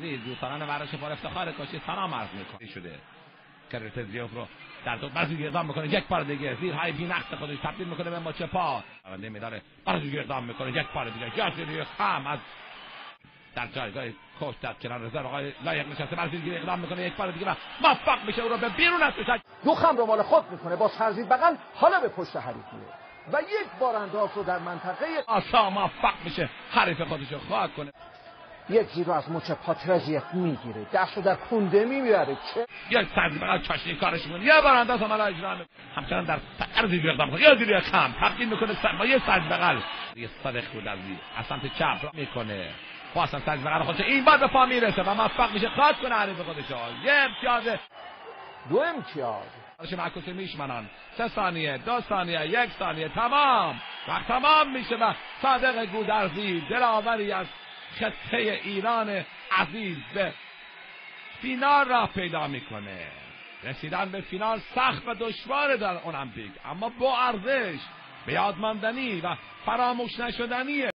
دوستان ورش بار افتخار کاشی سلام عرض می‌کنه شده. کرت زیوف رو در دو برزی اقدام می‌کنه یک بار دیگه. زیر های بی نقص خودش تبدیل می‌کنه به مچ پا. رونده میداره برزی اقدام می‌کنه یک بار دیگه. یک دیگه خم از در جایگاه کوچ در کنار رزرو آقای لایق نشسته برزی اقدام می‌کنه یک بار دیگه و موفق میشه او رو به بیرون از دو خم رو مال خود می‌کنه با سرزیر بغل حالا به پشت حریف میره. و یک بار انداز رو در منطقه آسا موفق میشه حریف خودش رو خواهد کنه. یک زیر از مچ پاترزیت می‌گیره. دست رو در کنده می‌بره. چه؟ یک سرزی بغل چاشنی کارش می‌کنه یه بار انداز عمل اجرا همچنان در سر زیر اقدام یه زیر کم تبدیل می‌کنه سر با یه سرزی بغل. یه صدق بود از از سمت چپ می‌کنه. خواستن سرزی بغل خودش این بار به پا می‌رسه و موفق میشه. خواهد کنه حریف خودش یه امتیاز دو امتیاز. معکوس میشمنان سه ثانیه دو ثانیه یک ثانیه. تمام. وقت تمام میشه و صادق گودرزی دلاوری از خطه ایران عزیز به فینال را پیدا می‌کنه. رسیدن به فینال سخت و دشوار در المپیک. اما با ارزش به یادماندنی و فراموش نشدنیه